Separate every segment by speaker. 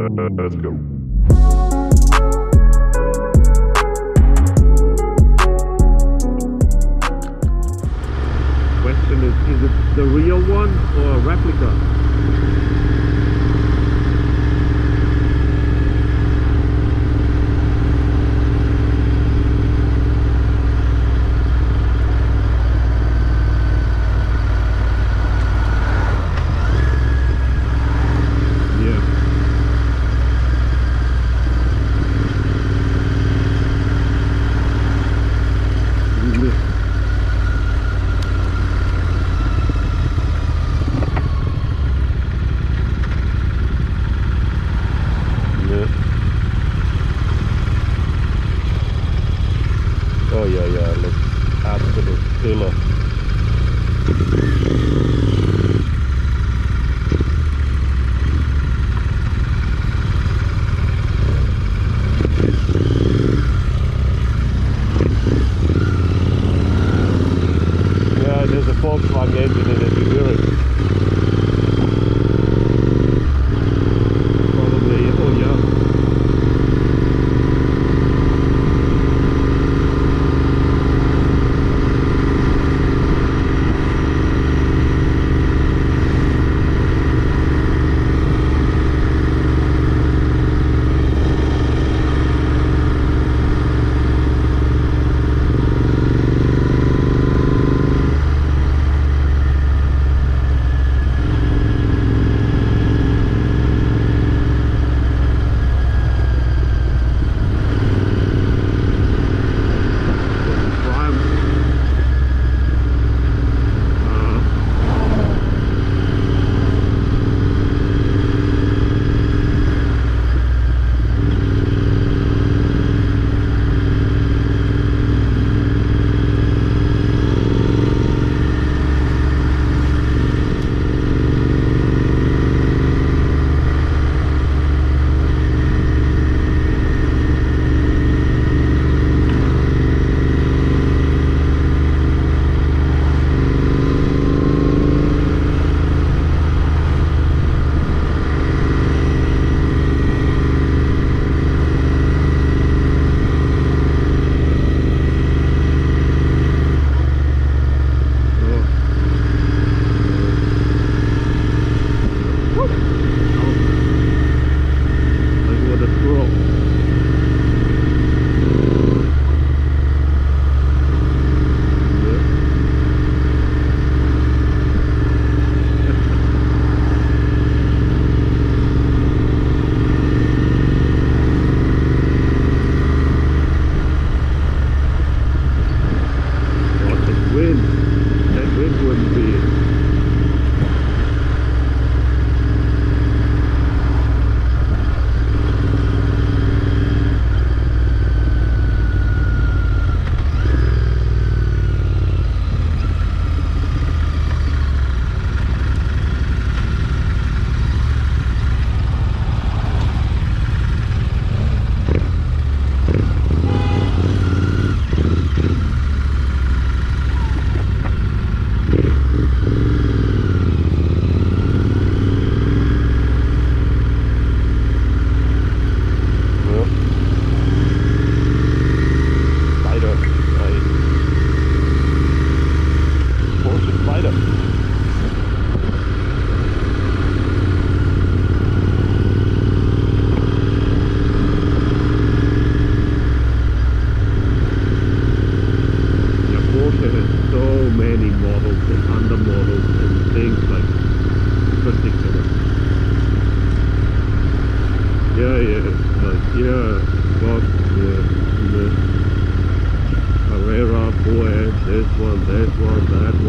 Speaker 1: Let's go.
Speaker 2: Question is, is it the real one or a replica? this one, this one, that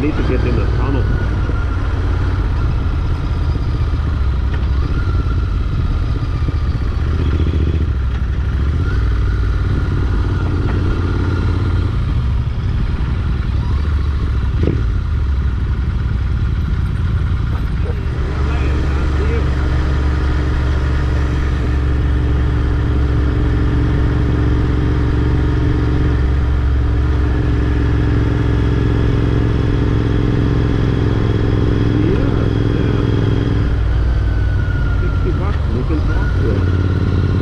Speaker 2: I need to get in the tunnel. You can talk to him.